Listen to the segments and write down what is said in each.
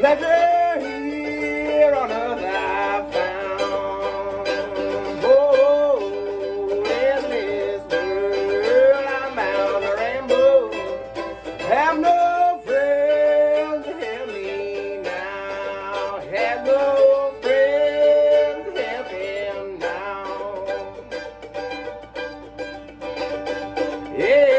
pleasure here on earth I found. Oh, in this world I'm out a ramble. Have no friends to help me now. Have no friends to help him now. Yeah.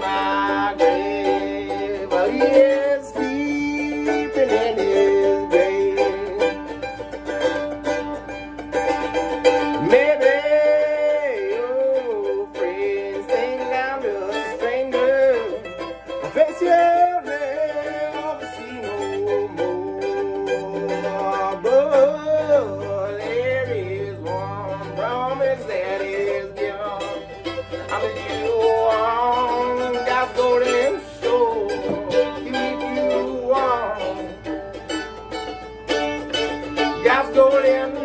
my grave. Sleeping in his grave. Maybe friends think I'm just a stranger. I face see no more. But there is one promise that is. I'm you. I've in